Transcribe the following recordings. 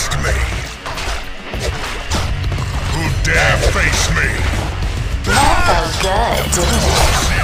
Me. Who dare face me? That felt good, didn't it?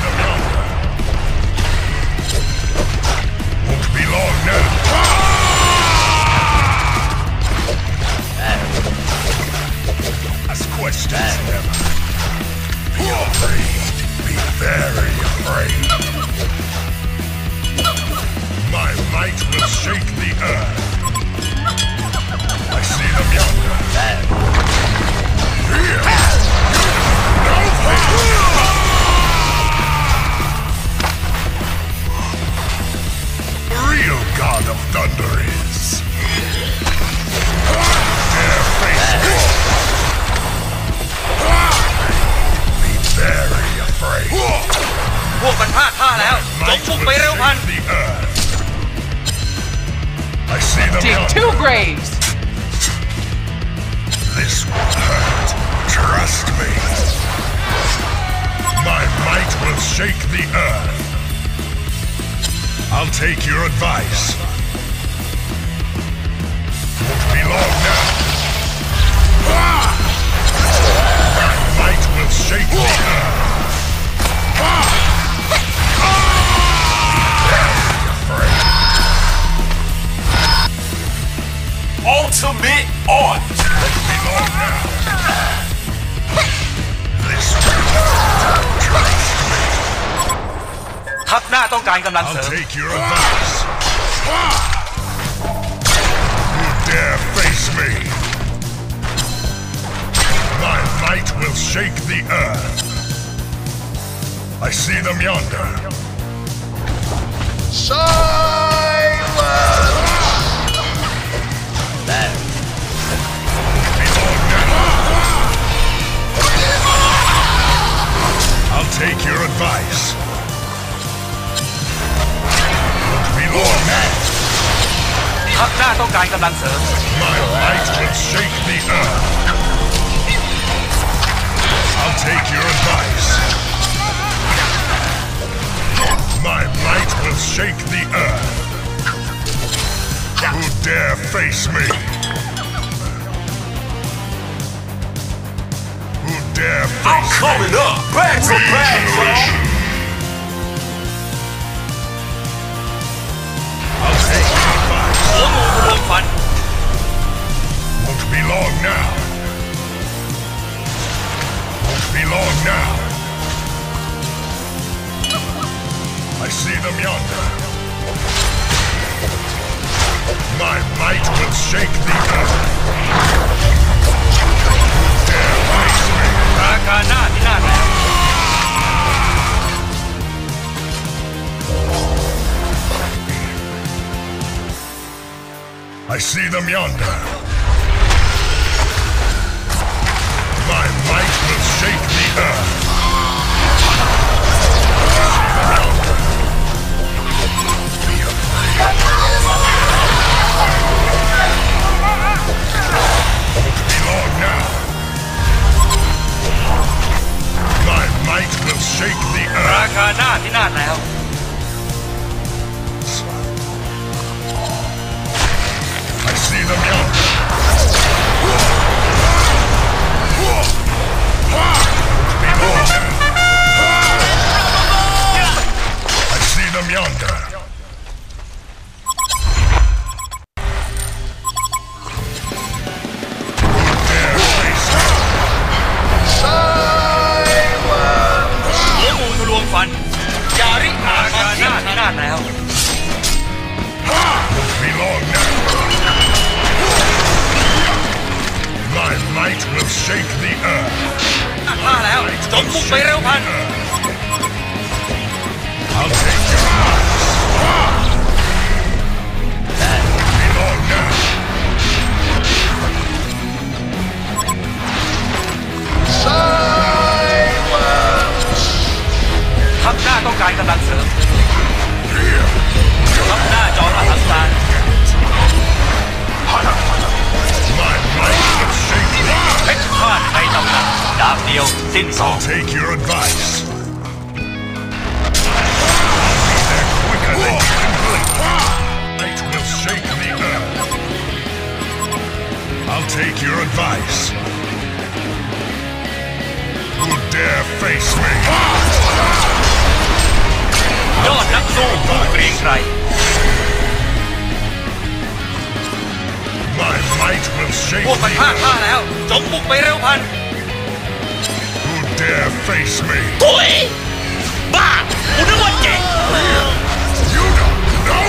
ไปเร็วพัน shake the earth. I see them Dig two yonder. graves. This will hurt. Trust me. My might will shake the earth. I'll take your advice. Won't be long now. Ah! My might will shake the earth. การกำลังเส I'll ริม take your advice. Who dare face me? My might will shake the earth. I see them yonder. Be ต้องการกำลังเสริม My might will shake the earth. I'll take your advice. My might will shake the earth. Who dare face me? Who dare face me? up back to back Shake me up. I see them yonder. My might will shake the earth. รา earth. คาหน้าที่น่าแล้ว shake the earth. ท่าแล้วจงพุ่งไปเร็วพัน I'll take I'll take your advice. Will shake the earth. I'll take your advice. Who dare face me? Your Nakso Bukri My might will shake the earth dare face me! Boy! Bob! Unuwate! You don't know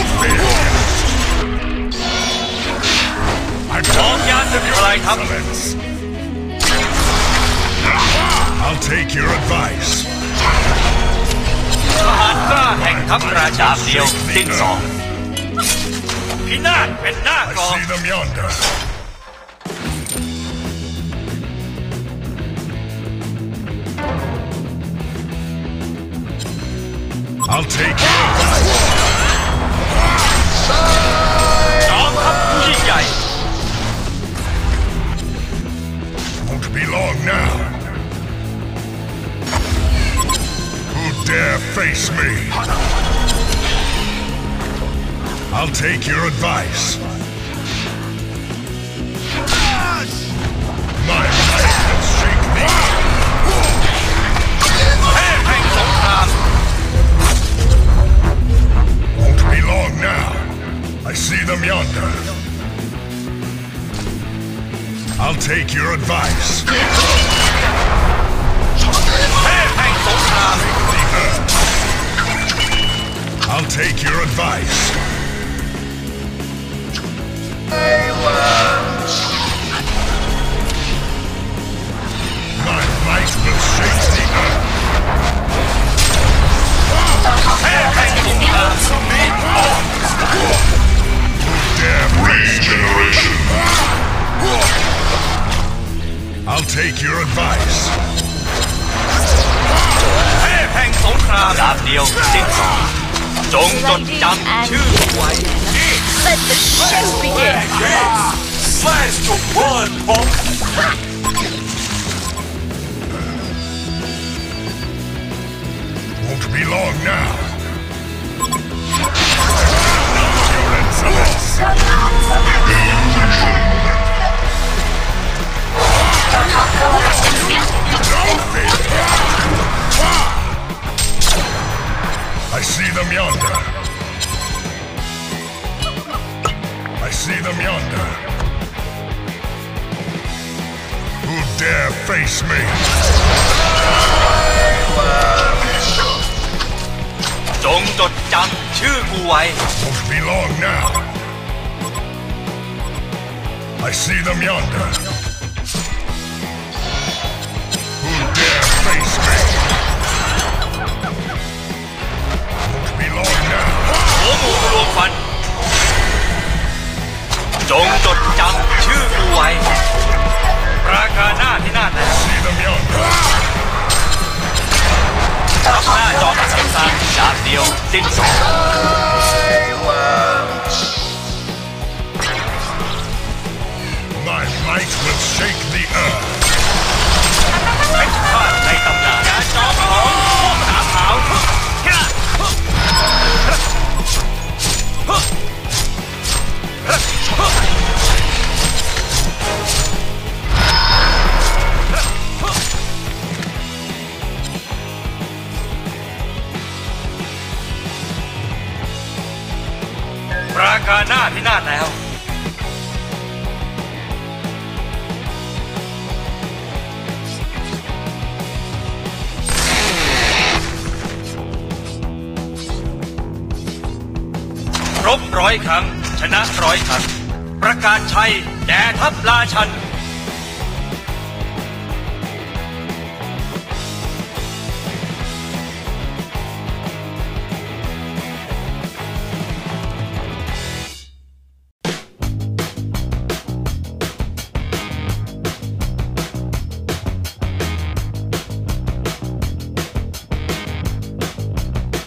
this! I'll take your advice. I see them yonder. I'll take you. Won't be long now. Who dare face me? I'll take your advice. take your advice. I'll take your advice. ามเดียวสิ้นจงจดจำชื่อไว้ Let the show begin. Slash to one Won't be long now. face me. Don't be long now. I see them yonder. Who dare face me? the old. ร้อยครั้ง ชนะร้อยครั้ง ประกาศชัยแด่ทัพราชัน